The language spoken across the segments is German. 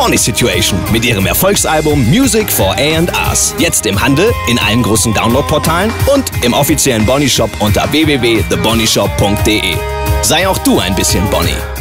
Bonnie Situation mit ihrem Erfolgsalbum Music for A&Rs. Jetzt im Handel, in allen großen Downloadportalen und im offiziellen Bonnie Shop unter www.thebonnyshop.de. Sei auch du ein bisschen Bonnie.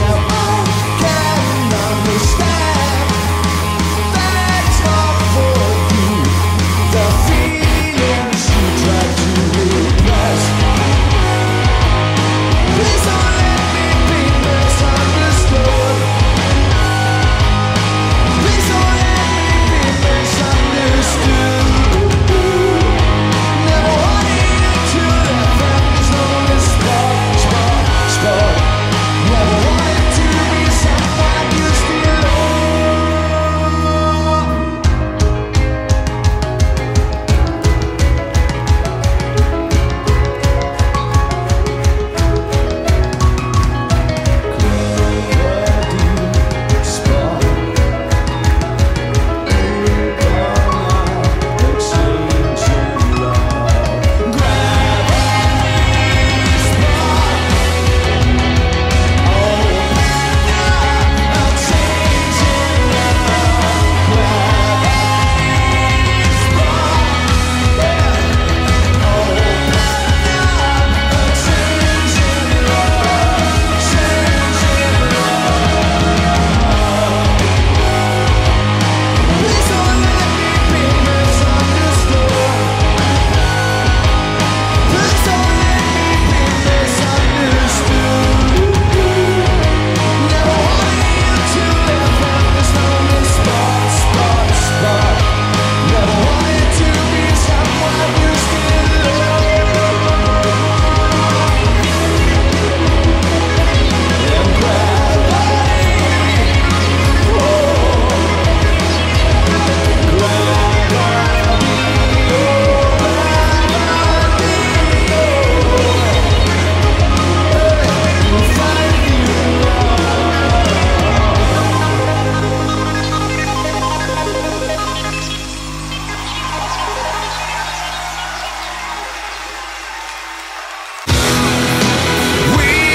yourself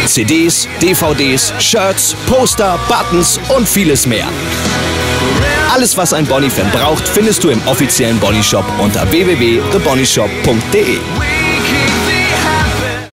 CDs, DVDs, Shirts, Poster, Buttons und vieles mehr. Alles, was ein Bonnie-Fan braucht, findest du im offiziellen Bonnie Shop unter www.thebonnyshop.de.